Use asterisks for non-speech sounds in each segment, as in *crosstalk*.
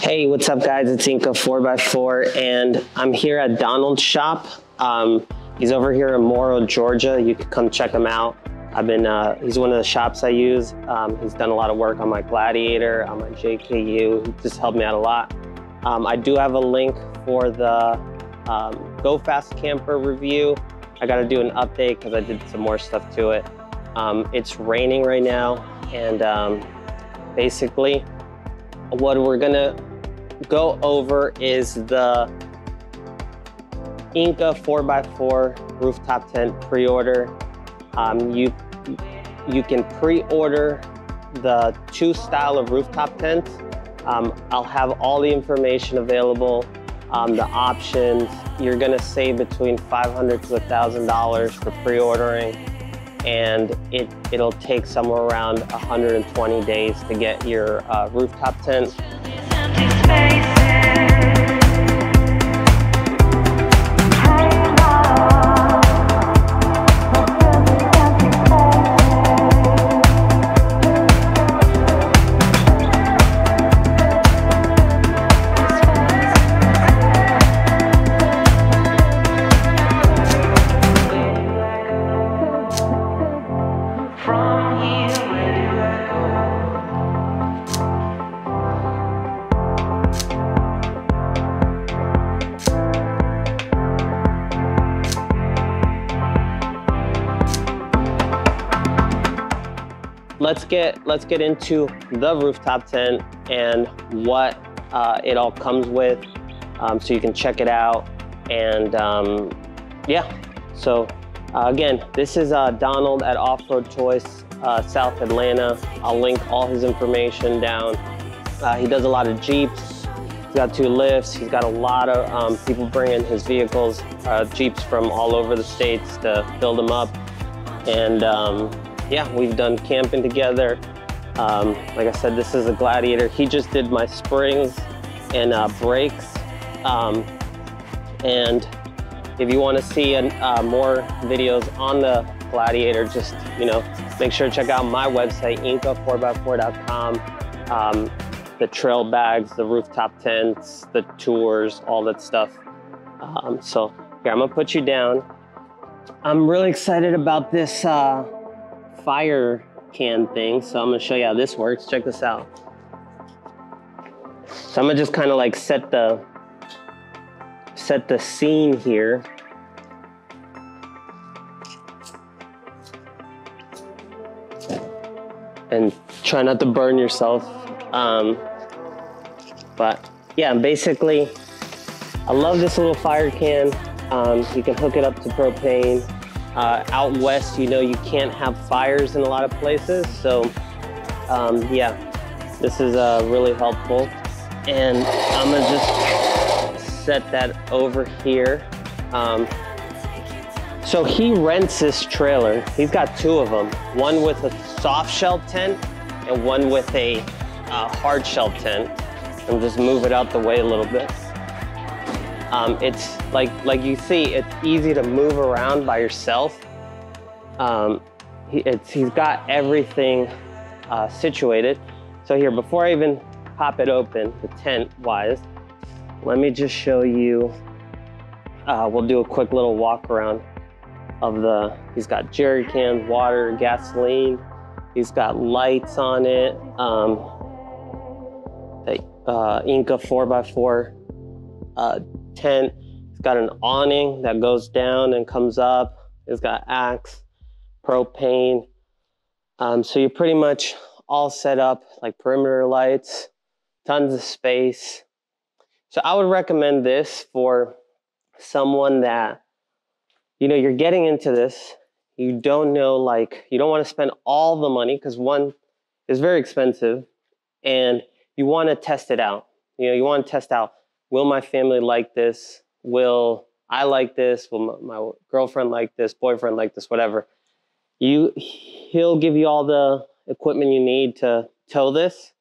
Hey, what's up guys? It's Inca 4x4 and I'm here at Donald's shop. Um, he's over here in Morrow, Georgia. You can come check him out. I've been, uh, he's one of the shops I use. Um, he's done a lot of work on my Gladiator, on my JKU. He just helped me out a lot. Um, I do have a link for the um, Go Fast Camper review. I got to do an update because I did some more stuff to it. Um, it's raining right now and um, basically what we're gonna go over is the Inca 4x4 rooftop tent pre-order. Um, you, you can pre-order the two style of rooftop tents. Um, I'll have all the information available, um, the options. You're gonna save between 500 to $1,000 for pre-ordering and it, it'll take somewhere around 120 days to get your uh, rooftop tent face. Let's get let's get into the rooftop tent and what uh, it all comes with um, so you can check it out. And um, yeah. So uh, again this is uh, Donald at Off-Road Toys uh, South Atlanta. I'll link all his information down. Uh, he does a lot of Jeeps. He's got two lifts. He's got a lot of um, people bringing his vehicles uh, Jeeps from all over the states to build them up. And um, yeah, we've done camping together. Um, like I said, this is a Gladiator. He just did my springs and uh, brakes. Um, and if you want to see uh, more videos on the Gladiator, just, you know, make sure to check out my website, inca4x4.com. Um, the trail bags, the rooftop tents, the tours, all that stuff. Um, so here, I'm gonna put you down. I'm really excited about this uh, fire can thing. So I'm gonna show you how this works. Check this out. So I'm gonna just kind of like set the set the scene here. And try not to burn yourself. Um, but yeah, basically, I love this little fire can. Um, you can hook it up to propane. Uh, out west, you know, you can't have fires in a lot of places. So um, yeah, this is uh, really helpful. And I'm gonna just set that over here. Um, so he rents this trailer. He's got two of them, one with a soft shell tent and one with a uh, hard shell tent. And just move it out the way a little bit. Um, it's like, like you see, it's easy to move around by yourself. Um, he, he's got everything uh, situated. So here, before I even pop it open, the tent wise, let me just show you, uh, we'll do a quick little walk around of the, he's got jerry cans, water, gasoline. He's got lights on it. Um, the uh, Inca 4x4 uh, tent. It's got an awning that goes down and comes up. It's got axe, propane. Um, so you're pretty much all set up like perimeter lights, tons of space. So I would recommend this for someone that, you know, you're getting into this. You don't know, like, you don't want to spend all the money because one is very expensive and you want to test it out. You know, you want to test out will my family like this? Will I like this? Will my, my girlfriend like this? Boyfriend like this? Whatever. You, he'll give you all the equipment you need to tow this.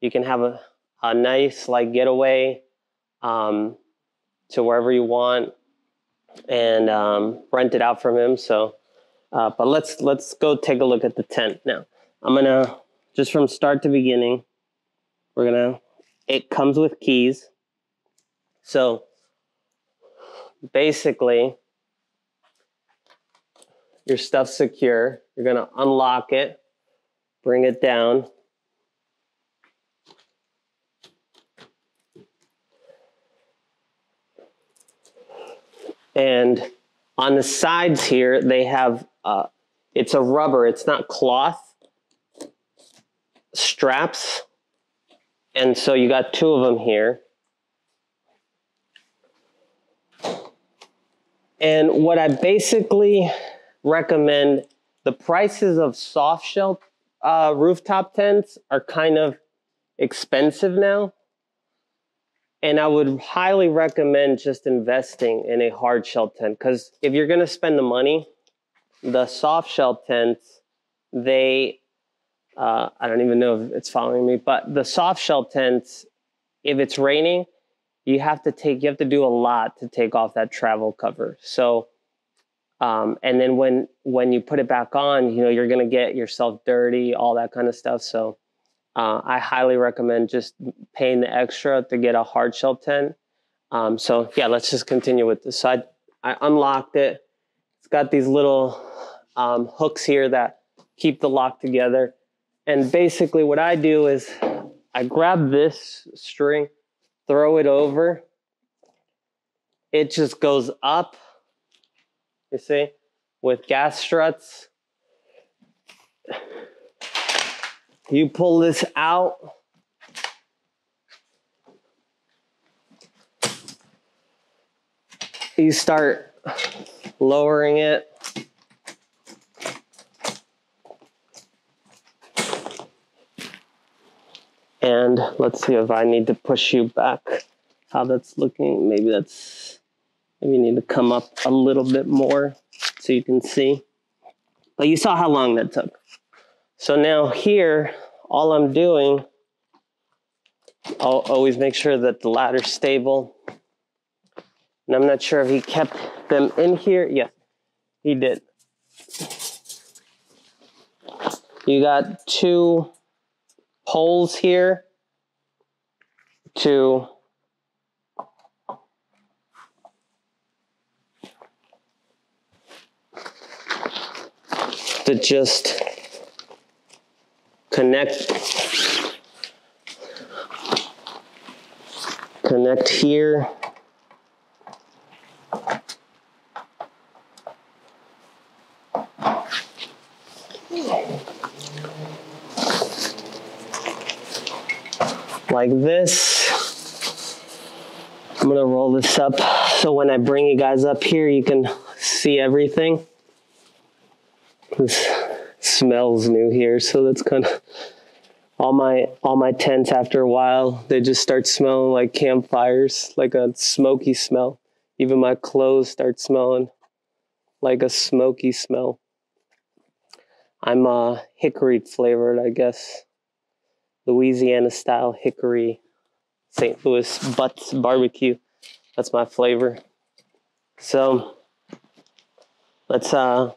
You can have a, a nice like getaway um, to wherever you want and um, rent it out from him. So, uh, but let's let's go take a look at the tent now. I'm gonna just from start to beginning. We're gonna it comes with keys. So basically, your stuff's secure. You're going to unlock it, bring it down. And on the sides here, they have, uh, it's a rubber, it's not cloth, straps. And so you got two of them here. And what I basically recommend, the prices of soft shell uh, rooftop tents are kind of expensive now. And I would highly recommend just investing in a hard shell tent because if you're going to spend the money, the soft shell tents, they, uh, I don't even know if it's following me, but the soft shell tents, if it's raining, you have to take, you have to do a lot to take off that travel cover. So, um, and then when when you put it back on, you know you're gonna get yourself dirty, all that kind of stuff. So uh, I highly recommend just paying the extra to get a hard shell tent. Um, so yeah, let's just continue with this. So I, I unlocked it. It's got these little um, hooks here that keep the lock together. And basically what I do is I grab this string, throw it over. It just goes up, you see, with gas struts. You pull this out. You start lowering it. And let's see if I need to push you back, how that's looking. Maybe that's, maybe you need to come up a little bit more so you can see. But you saw how long that took. So now here, all I'm doing, I'll always make sure that the ladder's stable. And I'm not sure if he kept them in here. Yeah, he did. You got two poles here to to just connect connect here like this I'm gonna roll this up so when I bring you guys up here you can see everything this smells new here, so that's kind of all my all my tents after a while they just start smelling like campfires, like a smoky smell. Even my clothes start smelling like a smoky smell. I'm uh, hickory flavored, I guess. Louisiana style hickory, St. Louis Butts barbecue. That's my flavor. So let's uh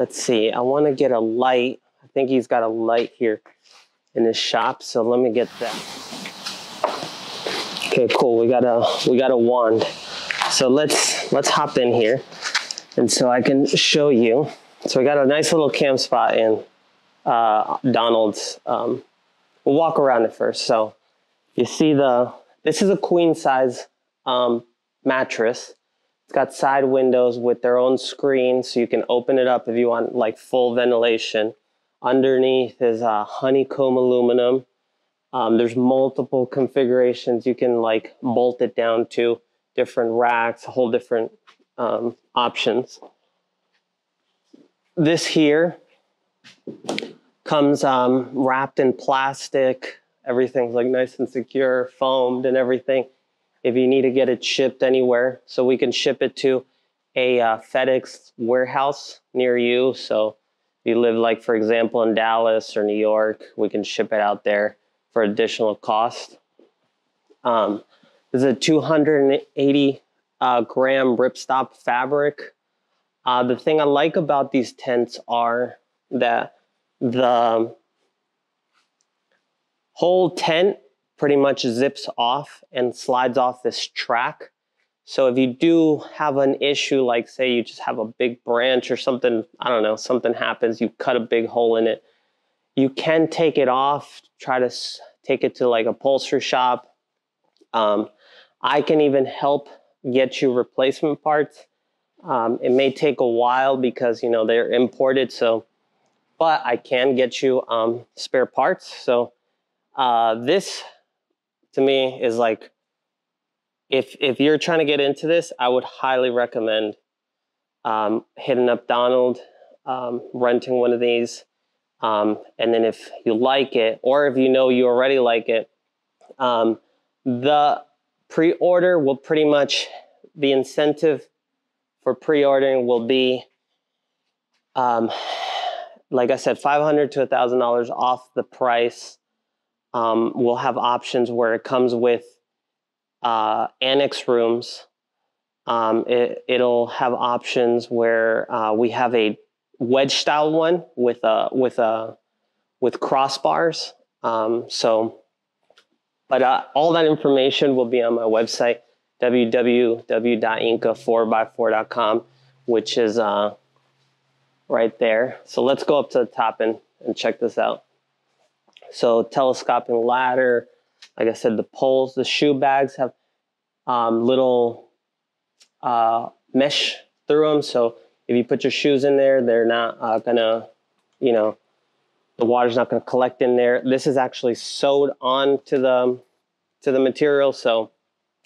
Let's see, I want to get a light. I think he's got a light here in his shop, so let me get that. Okay, cool. We got a we got a wand. So let's let's hop in here, and so I can show you. So I got a nice little camp spot in uh, Donald's. Um, we'll walk around it first. So you see the this is a queen size um, mattress. It's got side windows with their own screen, so you can open it up if you want like full ventilation. Underneath is uh, honeycomb aluminum. Um, there's multiple configurations. You can like bolt it down to different racks, a whole different um, options. This here comes um, wrapped in plastic. Everything's like nice and secure, foamed and everything if you need to get it shipped anywhere. So we can ship it to a uh, FedEx warehouse near you. So if you live, like, for example, in Dallas or New York, we can ship it out there for additional cost. Um, this is a 280 uh, gram ripstop fabric. Uh, the thing I like about these tents are that the whole tent pretty much zips off and slides off this track. So if you do have an issue, like say you just have a big branch or something, I don't know, something happens, you cut a big hole in it, you can take it off, try to take it to like a upholstery shop. Um, I can even help get you replacement parts. Um, it may take a while because you know they're imported, so but I can get you um, spare parts. So uh, this to me is like if if you're trying to get into this, I would highly recommend um, hitting up Donald, um, renting one of these, um, and then if you like it, or if you know you already like it, um, the pre-order will pretty much the incentive for pre-ordering will be um, like i said 500 to $1000 off the price um, we'll have options where it comes with uh, annex rooms. Um, it, will have options where uh, we have a wedge style one with a with a with crossbars. Um, so but uh, all that information will be on my website, www.inca4x4.com, which is uh, right there. So let's go up to the top and, and check this out. So telescoping ladder, like I said, the poles, the shoe bags have um, little uh, mesh through them. So if you put your shoes in there, they're not uh, gonna, you know, the water's not to collect in there. This is actually sewed on to the to the material, so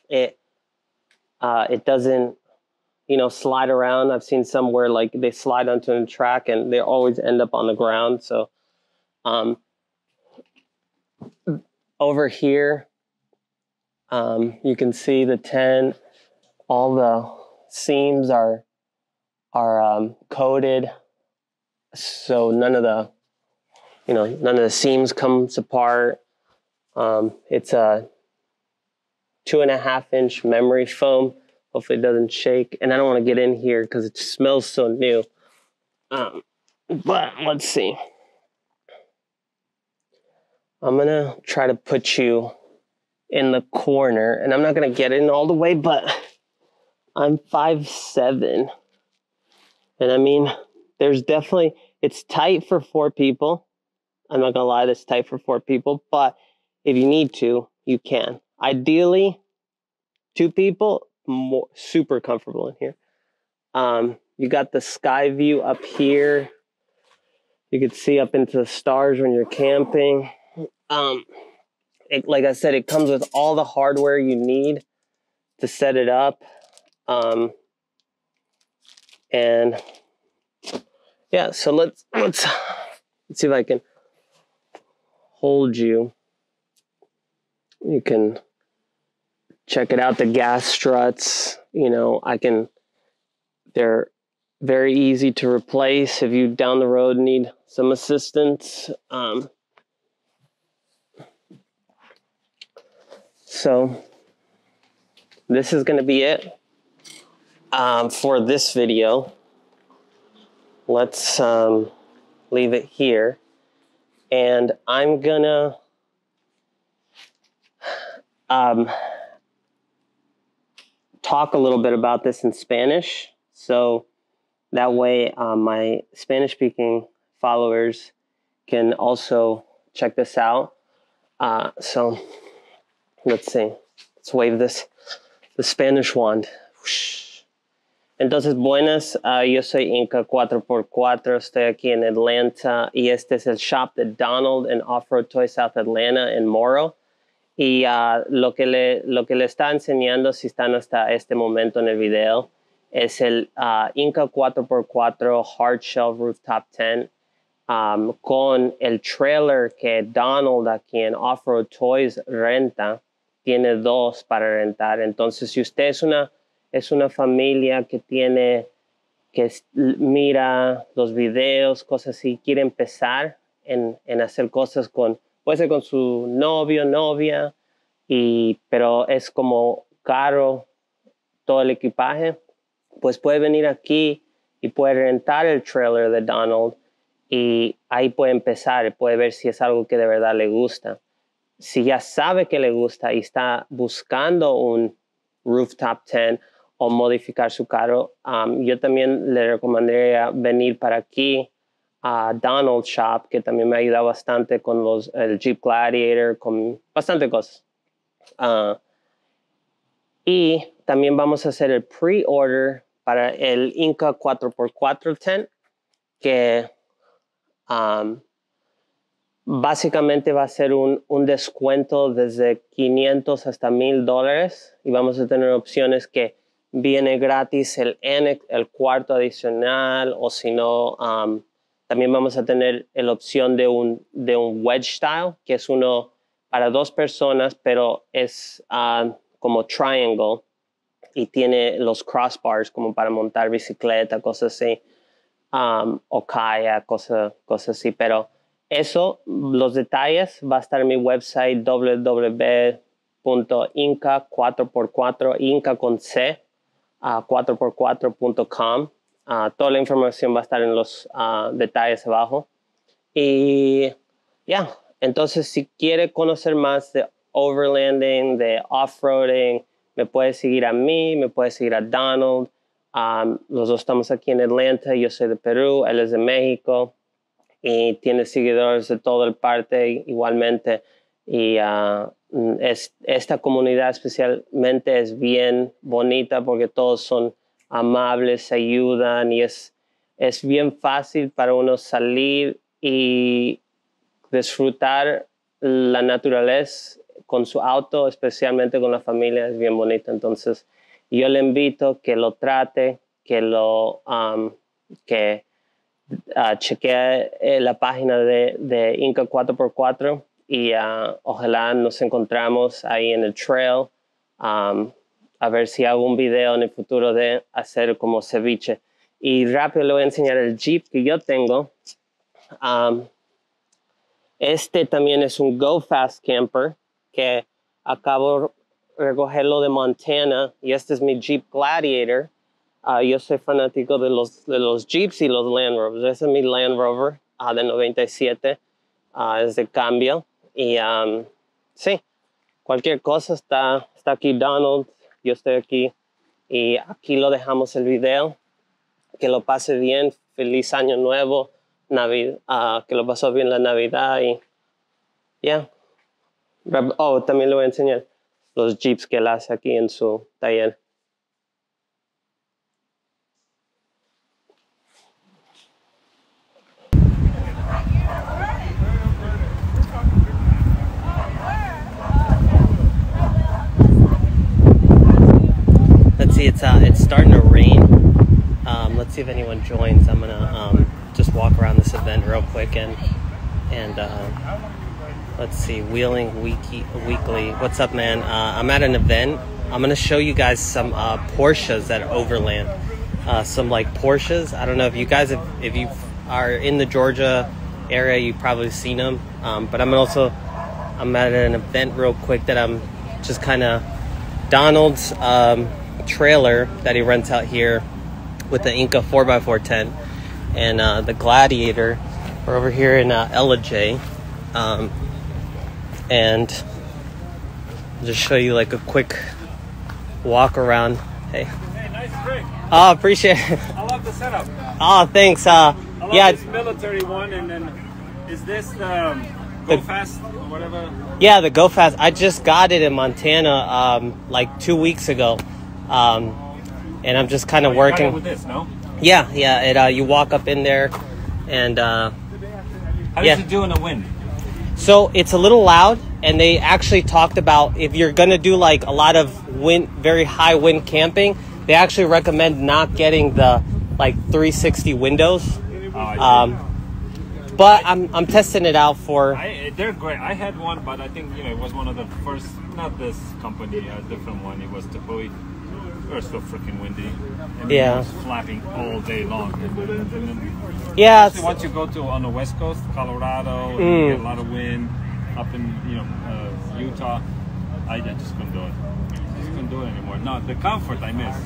it uh, it doesn't you know slide around. I've seen some where like they slide onto a track and they always end up on the ground. So um, over here, um, you can see the tent. All the seams are are um, coated, so none of the you know, none of the seams comes apart. Um, it's a two and a half inch memory foam. Hopefully it doesn't shake. And I don't want to get in here because it smells so new. Um, but let's see. I'm gonna try to put you in the corner, and I'm not gonna get in all the way, but *laughs* I'm five seven, and I mean, there's definitely it's tight for four people. I'm not gonna lie, this tight for four people, but if you need to, you can. Ideally, two people, more super comfortable in here. Um, you got the sky view up here. You can see up into the stars when you're camping. Um, it, like I said, it comes with all the hardware you need to set it up. Um, and yeah, so let's let's let's see if I can hold you. You can check it out. The gas struts, you know, I can, they're very easy to replace if you down the road need some assistance. Um, so this is going to be it um, for this video. Let's um, leave it here and I'm gonna um, talk a little bit about this in Spanish. So that way, um, my Spanish speaking followers can also check this out. Uh, so let's see. Let's wave this, the Spanish wand. Entonces, buenas, uh, yo soy Inca 4x4, estoy aquí en Atlanta y este es el shop de Donald en Off-Road Toy South Atlanta en Morrow. Y uh, lo, que le, lo que le está enseñando, si están hasta este momento en el video, es el uh, Inca 4x4 Hard Shell Rooftop Tent um, con el trailer que Donald aquí en Off-Road Toys renta. Tiene dos para rentar. Entonces, si usted es una es una familia que tiene, que mira los videos, cosas así, quiere empezar en, en hacer cosas con, puede ser con su novio, novia, y, pero es como caro todo el equipaje, pues puede venir aquí y puede rentar el trailer de Donald y ahí puede empezar, puede ver si es algo que de verdad le gusta. si ya sabe que le gusta y está buscando un rooftop tent o modificar su carro, um, yo también le recomendaría venir para aquí a Donald Shop, que también me ayuda bastante con los, el Jeep Gladiator, con bastante cosas. Uh, y también vamos a hacer el pre-order para el Inca 4x4 tent, que um, básicamente va a ser un, un, descuento desde 500 hasta 1000 dólares y vamos a tener opciones que viene gratis el, el cuarto adicional o si no, um, también vamos a tener la opción de un, de un wedge style, que es uno para dos personas, pero es uh, como triangle y tiene los crossbars como para montar bicicleta, cosas así, um, o cosas, así. Pero eso, los detalles, va a estar en mi website www.inca4x4, inca con C, uh, 4x4.com. Uh, toda la información va a estar en los uh, detalles abajo. Y ya, entonces si quiere conocer más de overlanding, de off-roading, me puede seguir a mí, me puede seguir a Donald. Um, los dos estamos aquí en Atlanta, yo soy de Perú, él es de México y tiene seguidores de todo el parte igualmente. Y es, esta comunidad especialmente es bien bonita porque todos son amables, ayudan y es, es bien fácil para uno salir y disfrutar la naturaleza con su auto, especialmente con la familia, es bien bonito. Entonces, yo le invito que lo trate, que lo que uh, chequee eh, la página de, Inca 4x4 y uh, ojalá nos encontramos ahí en el trail. A ver si hago un video en el futuro de hacer como ceviche. Y rápido le voy a enseñar el Jeep que yo tengo. Um, este también es un Go Fast Camper que acabo de recogerlo de Montana y este es mi Jeep Gladiator. Uh, yo soy fanático de los, de los Jeeps y los Land Rovers. Este es mi Land Rover uh, de 97, uh, es de cambio. Y um, sí, cualquier cosa está, está aquí Donald, yo estoy aquí y aquí lo dejamos el video. Que lo pase bien, feliz año nuevo, Navidad, que lo pasó bien la Navidad y ya. Oh, también le voy a enseñar los jeeps que él hace aquí en su taller. It's uh, it's starting to rain. Um, let's see if anyone joins. I'm gonna um, just walk around this event real quick and and. Uh, let's see, Wheeling Weekly. Weekly. What's up, man? Uh, I'm at an event. I'm gonna show you guys some uh, Porsches that are overland. Uh, some like Porsches. I don't know if you guys, have, if you are in the Georgia area, you've probably seen them. Um, but I'm also, I'm at an event real quick that I'm just kind of Donald's um, trailer that he rents out here with the Inca 4x4 tent and uh, the Gladiator. We're over here in uh, J. Um, and just show you like a quick walk around. Hey. Hey, nice rig. Oh, appreciate it. I love the setup. *laughs* Oh, thanks. Uh, I love yeah. this military one, and then is this the um, Go Fast or whatever? Yeah, the Go Fast. I just got it in Montana um, like two weeks ago, um, and I'm just kind of oh, working with this. No. Yeah, yeah. It uh, you walk up in there, and uh, how does it do in the wind? So it's a little loud, and they actually talked about if you're gonna do like a lot of wind, very high wind camping, they actually recommend not getting the like 360 windows. Oh, um, but I'm, I'm testing it out for. I, they're great. I had one, but I think you know it was one of the first. Not this company, a different one. It was Tepui. It was so freaking windy. And Yeah. It was flapping all day long. And then- and then- Yeah, Especially once you go to on the west coast, Colorado, and you Mm. get a lot of wind up in you know uh, Utah. I, I just couldn't do it. Just couldn't do it anymore. No, the comfort I miss.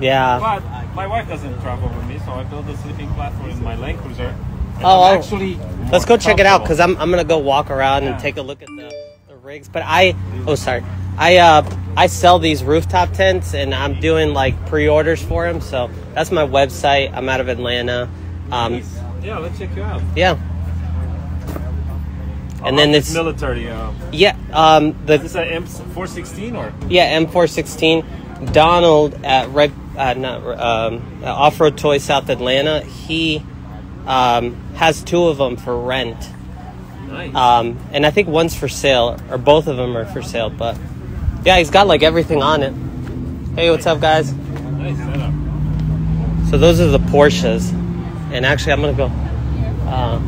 Yeah. But my wife doesn't travel with me, so I built a sleeping platform in my Land Cruiser. Oh, I'm oh. actually Let's go check it out because. I'm, I'm gonna go walk around and take a look at the, the rigs, but I oh sorry, I uh I sell these rooftop tents and I'm doing like pre-orders for them. So that's my website. I'm out of Atlanta. Um, Yeah, let's check you out. yeah, and then this military. Uh, yeah um the is this an M416 or? Yeah, M416. Donald at Red, uh, not um, Off Road Toy South Atlanta. He um, has two of them for rent, Nice. um, and I think one's for sale, or both of them are for sale. But yeah, he's got like everything on it. Hey, what's up, guys? nice setup. So those are the Porsches, and actually, I'm gonna go. Uh,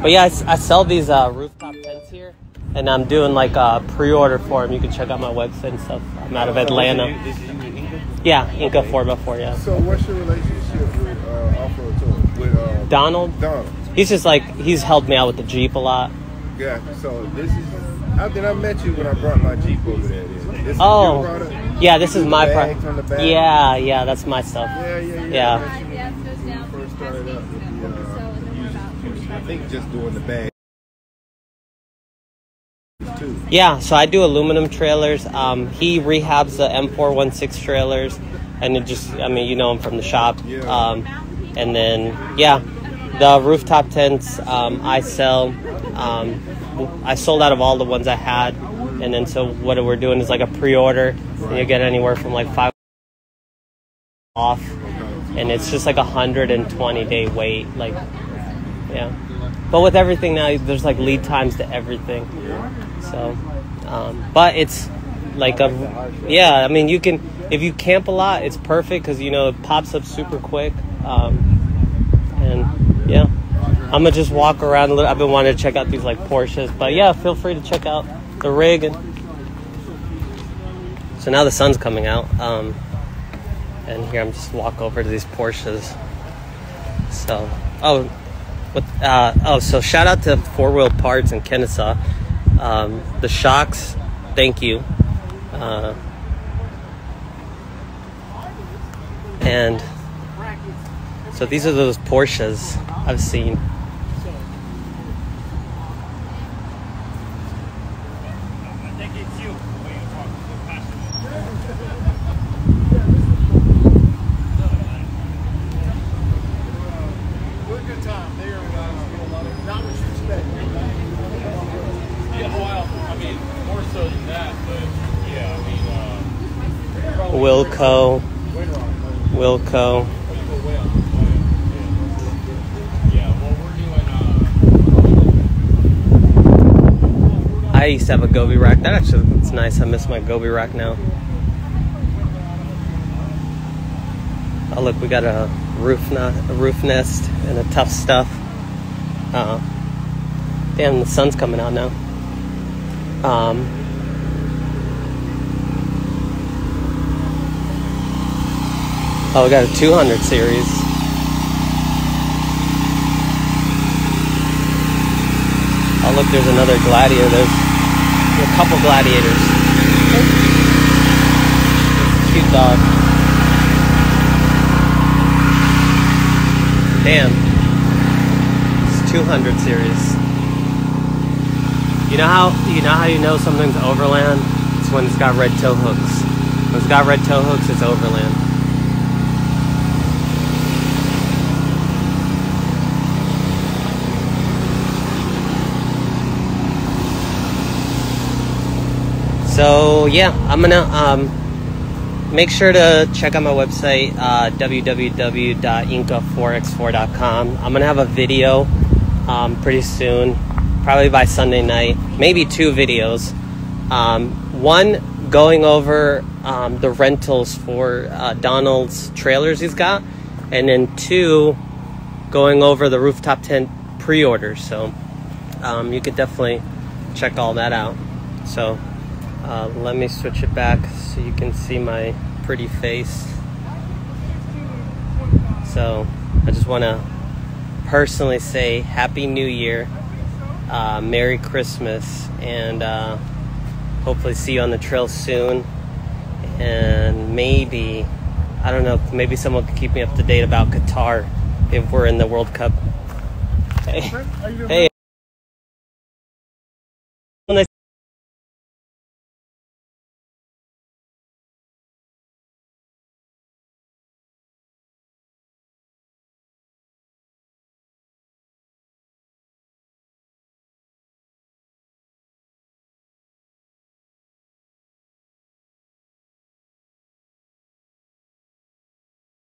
but yeah, I sell these uh, rooftop tents here, and I'm doing like a pre-order for them. You can check out my website and stuff. I'm out of Atlanta. This is in England? Yeah, Inca 4x4. Yeah. So what's your relationship with uh, off-road tour? With uh, Donald, Donald. he's just like he's helped me out with the Jeep a lot. Yeah. So this is. I think I met you when I brought my Jeep over there. This Oh, product? yeah, this is my bags on the pro. back? Yeah, yeah, that's my stuff. Yeah, yeah, yeah. Yeah. I met you Yeah, it goes when you down. First started up with the, uh, I think just doing the bag. Yeah, so I do aluminum trailers. Um, he rehabs the M416 trailers, and it just, I mean, you know him from the shop. Um, and then, yeah, the rooftop tents um, I sell. Um, I sold out of all the ones I had, and then so what we're doing is like a pre-order, and you get anywhere from like five off, and it's just like a hundred and twenty day wait. Like, yeah. But with everything now, there's like lead times to everything. So, um, but it's like a, yeah. I mean, you can if you camp a lot, it's perfect because you know it pops up super quick. Um, and yeah, I'm gonna just walk around. a little. I've been wanting to check out these like Porsches, but yeah, feel free to check out the rig. So now the sun's coming out, um, and here I'm just walk over to these Porsches. So, oh, what? Uh, oh, so shout out to Four Wheel Parts in Kennesaw. Um, the shocks, thank you. Uh, and so these are those Porsches I've seen. I think it's you. Way you talk so passionate. good time there. Not what you expect. Yeah, well, I mean, more so than that, but yeah, I mean, uh, Wilco, Wilco. yeah, well, we're doing, uh, I used to have a Gobi rack. That actually it's nice. I miss my Gobi rack now. Oh look, we got a roof na- a roof nest and a Tuff Stuff. Uh, damn, the sun's coming out now. Um, oh, we got a 200 series. Oh look, there's another gladiator. There's a couple gladiators. Cute dog. Damn. It's 200 series. You know how you know how you know something's overland? It's when it's got red tow hooks. When it's got red tow hooks, it's overland. So yeah, I'm gonna um, make sure to check out my website uh, www.inca4x4.com. I'm gonna have a video um, pretty soon, probably by Sunday night, maybe two videos. Um, one going over um, the rentals for uh, Donald's trailers he's got, and then two going over the rooftop tent pre-orders. So um, you could definitely check all that out. So. Uh, let me switch it back so you can see my pretty face. So, I just want to personally say Happy New Year, uh, Merry Christmas, and uh, hopefully see you on the trail soon. And maybe, I don't know, maybe someone could keep me up to date about Qatar if we're in the World Cup. Hey, hey.